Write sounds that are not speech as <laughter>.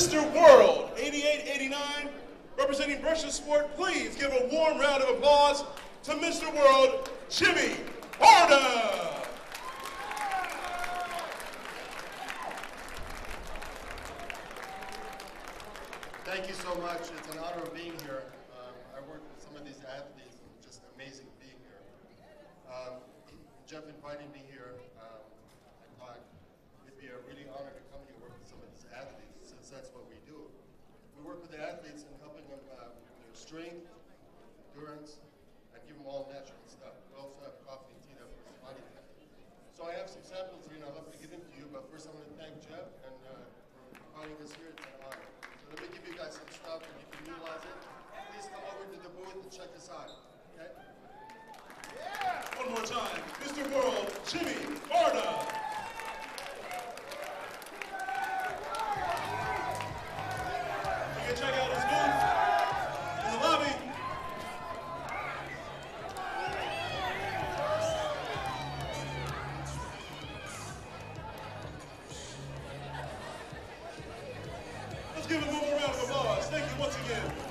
Mr. World 8889, representing Boresha Sport, please give a warm round of applause to Mr. World, Jimmy Badra. Thank you so much. It's an honor of being here. Um, I work with some of these athletes, it's just amazing being here. Um, <clears throat> Jeff invited me here. Um, I thought it'd be a really honor to come here and work with some of these athletes, since that's what we do. We work with the athletes and helping them uh, with their strength, endurance, and give them all natural stuff. We also have coffee and tea that works body fat. So I have some samples here, and I'd love to give them to you. But first, I want to thank Jeff and uh, for calling us here. It's an honor. So let me give you guys some stuff, and you can utilize it. Please come over to the booth and check us out. Okay? One more time, Mr. World, Jimmy can check out his moves in the lobby. Let's give him a round of applause. Thank you once again.